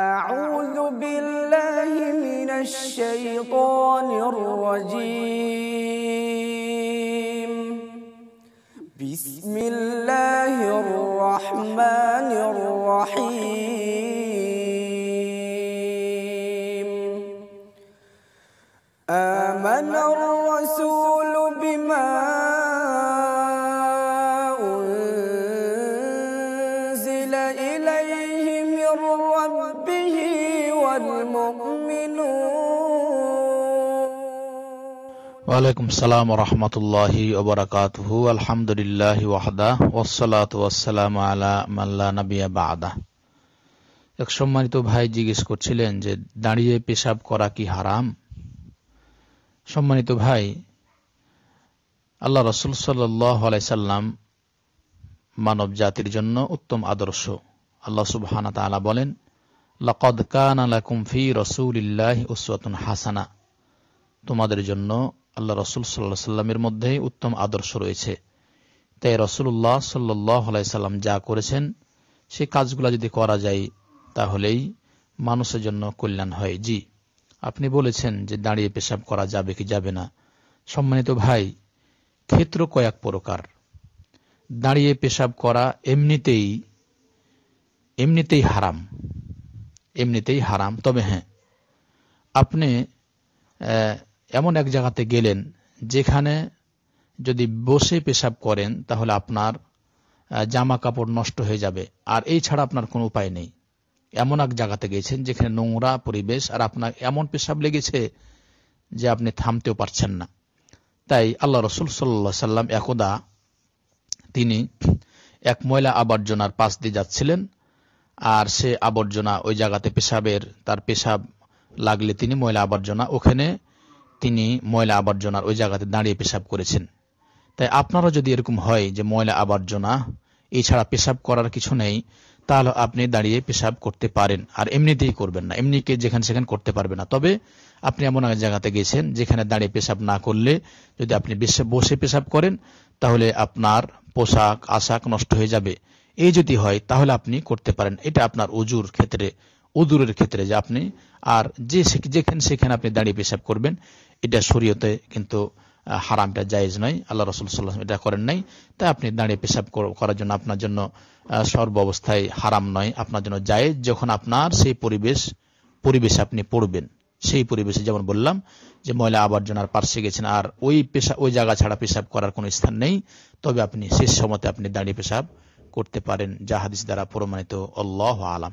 أعوذ بالله من الشيطان الرجيم. بسم الله الرحمن الرحيم. آمن الرسول بما ওয়ালাইকুম সালাম রহমতুল্লাহি ওবরাকাতুহু আলহামদুলিল্লাহ ওয়াহদা ওয়াসসালাতু ওয়াসসালামু আলা মাল্লা নাবিয়া বাদা। এক সম্মানিত ভাই জিজ্ঞেস করছিলেন যে, দাঁড়িয়ে পেশাব করা কি হারাম? সম্মানিত ভাই, আল্লাহ রসুল সাল্লাহ আলাইসাল্লাম মানব জাতির জন্য উত্তম আদর্শ। আল্লাহ সুবহানা তাআলা বলেন, লাকাদ কানা লাকুম ফি রাসূলিল্লাহি উসওয়াতুন হাসানা। তোমাদের জন্য আল্লাহ রসুল সাল্লাহ সাল্লামের মধ্যে উত্তম আদর্শ রয়েছে। তাই রসুল্লাহ সাল্লাহ সাল্লাম যা করেছেন সেই কাজগুলো যদি করা যায়, তাহলেই মানুষের জন্য কল্যাণ হয়। জি, আপনি বলেছেন যে দাঁড়িয়ে পেশাব করা যাবে কি যাবে না। সম্মানিত ভাই, ক্ষেত্র কয়েক প্রকার। দাঁড়িয়ে পেশাব করা এমনিতেই এমনিতেই হারাম। এমনিতেই হারাম। তবে হ্যাঁ আপনি এমন এক জায়গাতে গেলেন যেখানে যদি বসে পেশাব করেন, তাহলে আপনার জামা কাপড় নষ্ট হয়ে যাবে। আর এই ছাড়া আপনার কোনো উপায় নেই। এমন এক জায়গাতে গেছেন যেখানে নোংরা পরিবেশ, আর আপনার এমন পেশাব লেগেছে যে আপনি থামতেও পারছেন না। তাই আল্লাহ রসুল সাল্লা সাল্লাম একদা তিনি এক ময়লা আবর্জনার পাশ দিয়ে যাচ্ছিলেন, আর সে আবর্জনা ওই জায়গাতে পেশাবের, তার পেশাব লাগলে তিনি ময়লা আবর্জনা ওখানে তিনি ময়লা আবর্জনার ওই জায়গাতে দাঁড়িয়ে পেশাব করেছেন। তাই আপনারও যদি এরকম হয় যে ময়লা আবর্জনা এছাড়া পেশাব করার কিছু নেই, তাহলে আপনি দাঁড়িয়ে পেশাব করতে পারেন, আর এমনিতেই করবেন না। এমনিকে যেখানে সেখানে করতে পারবে না। তবে আপনি এমন এক জায়গাতে গেছেন যেখানে দাঁড়িয়ে পেশাব না করলে যদি আপনি বসে পেশাব করেন, তাহলে আপনার পোশাক, আশাক নষ্ট হয়ে যাবে। এই যদি হয়, তাহলে আপনি করতে পারেন। এটা আপনার উজুর ক্ষেত্রে, উদুরের ক্ষেত্রে যে আপনি আর যে যেখানে সেখানে আপনি দাঁড়িয়ে পেশাব করবেন এটা শরীয়তে কিন্তু হারামটা জায়েজ নয়। আল্লাহ রসুল সাল্লাহ এটা করেন নাই। তাই আপনি দাঁড়িয়ে পেশাব করার জন্য আপনার জন্য সর্ব অবস্থায় হারাম নয়। আপনার জন্য জায়েজ যখন আপনার সেই পরিবেশ, পরিবেশে আপনি পড়বেন। সেই পরিবেশে যেমন বললাম যে ময়লা আবর্জনার পার্শ্বে গেছেন আর ওই পেশা, ওই জায়গা ছাড়া পেশাব করার কোনো স্থান নেই, তবে আপনি শেষ সময়তে আপনি দাঁড়িয়ে পেশাব করতে পারেন, যা হাদিস দ্বারা প্রমাণিত। আল্লাহ আলাম।